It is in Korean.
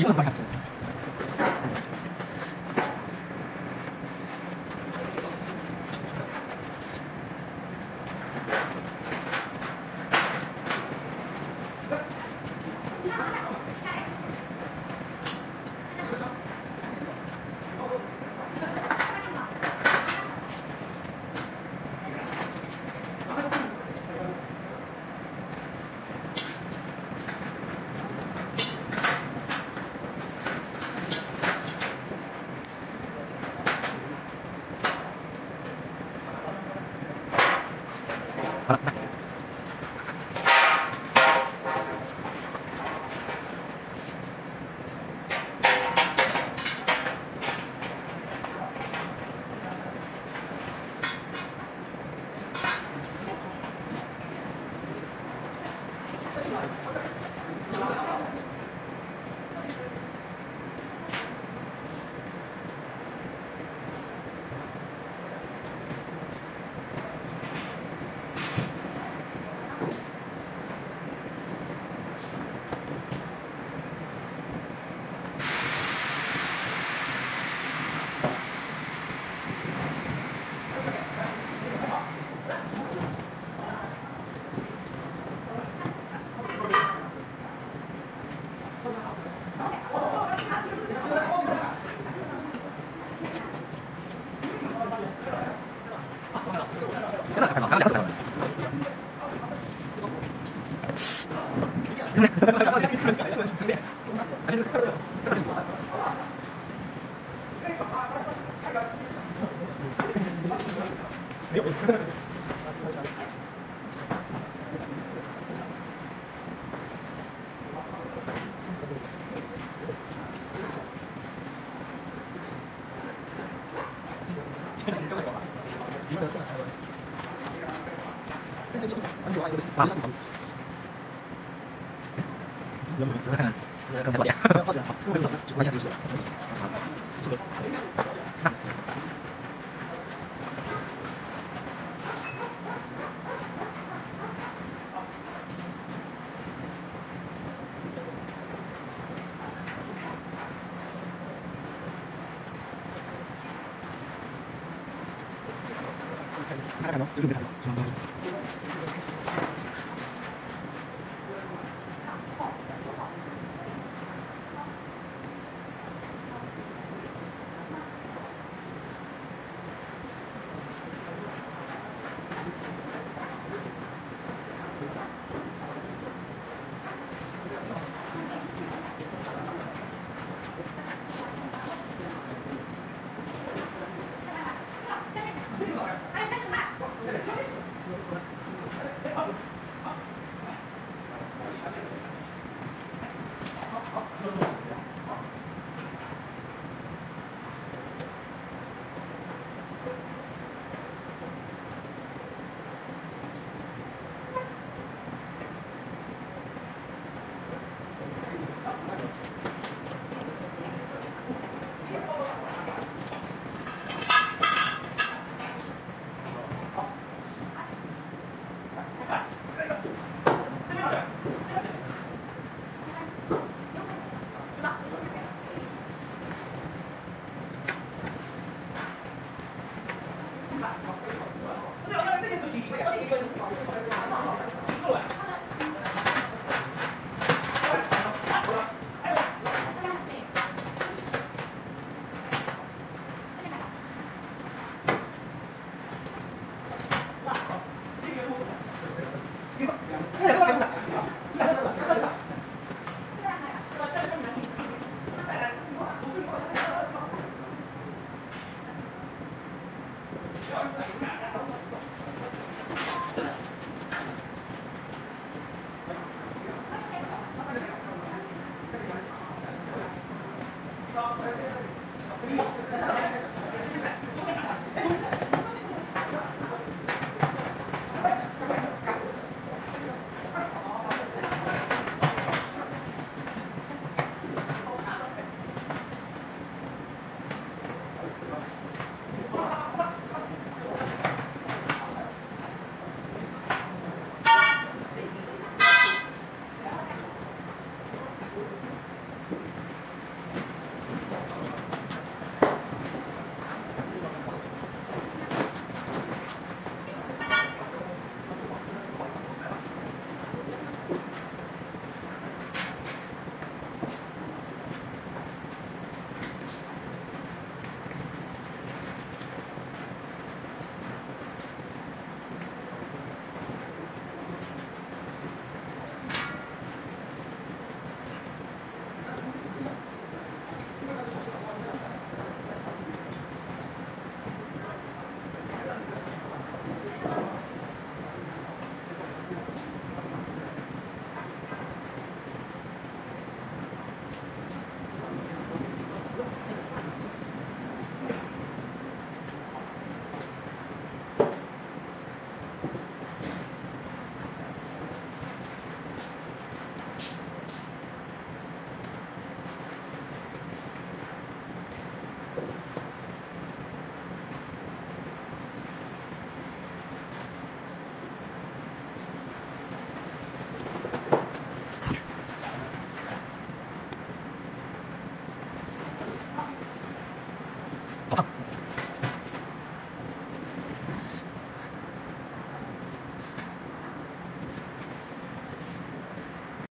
よか 아, 能看看能不能点？好，好，看看，看看，看看，看看，看看，看看，看看，看看，看，